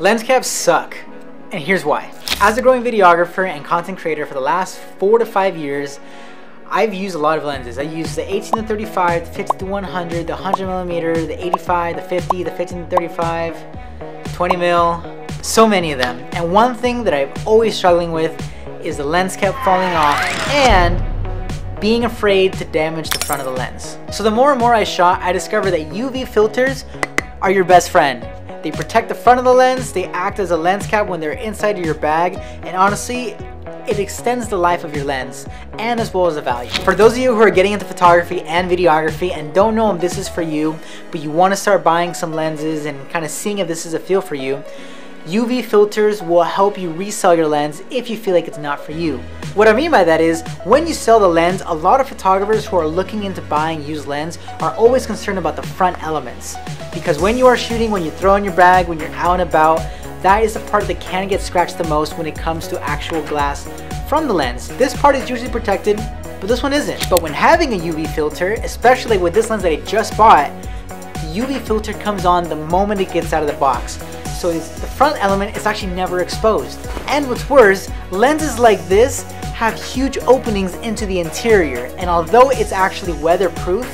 Lens caps suck, and here's why. As a growing videographer and content creator for the last four to five years, I've used a lot of lenses. I use the 18 to 35, the 50 to 100, the 100 millimeter, the 85, the 50, the 15 to 35, 20 mil, so many of them. And one thing that I've always struggling with is the lens cap falling off and being afraid to damage the front of the lens. So the more and more I shot, I discovered that UV filters are your best friend. They protect the front of the lens, they act as a lens cap when they're inside of your bag, and honestly, it extends the life of your lens and as well as the value. For those of you who are getting into photography and videography and don't know if this is for you, but you want to start buying some lenses and kind of seeing if this is a feel for you, UV filters will help you resell your lens if you feel like it's not for you. What I mean by that is, when you sell the lens, a lot of photographers who are looking into buying used lens are always concerned about the front elements. Because when you are shooting, when you throw in your bag, when you're out and about, that is the part that can get scratched the most when it comes to actual glass from the lens. This part is usually protected, but this one isn't. But when having a UV filter, especially with this lens that I just bought, the UV filter comes on the moment it gets out of the box so the front element is actually never exposed. And what's worse, lenses like this have huge openings into the interior, and although it's actually weatherproof,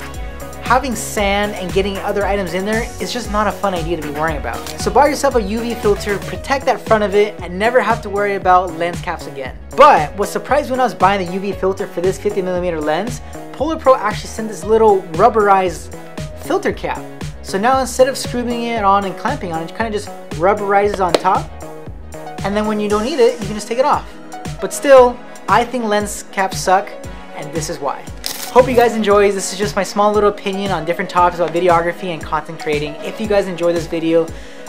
having sand and getting other items in there is just not a fun idea to be worrying about. So buy yourself a UV filter, protect that front of it, and never have to worry about lens caps again. But what surprised when I was buying the UV filter for this 50mm lens, Polar Pro actually sent this little rubberized filter cap. So now instead of screwing it on and clamping on it, kind of just rubberizes on top. And then when you don't need it, you can just take it off. But still, I think lens caps suck, and this is why. Hope you guys enjoy. This is just my small little opinion on different topics about videography and content creating. If you guys enjoy this video,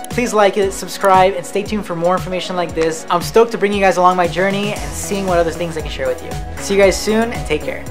please like it, subscribe, and stay tuned for more information like this. I'm stoked to bring you guys along my journey and seeing what other things I can share with you. See you guys soon, and take care.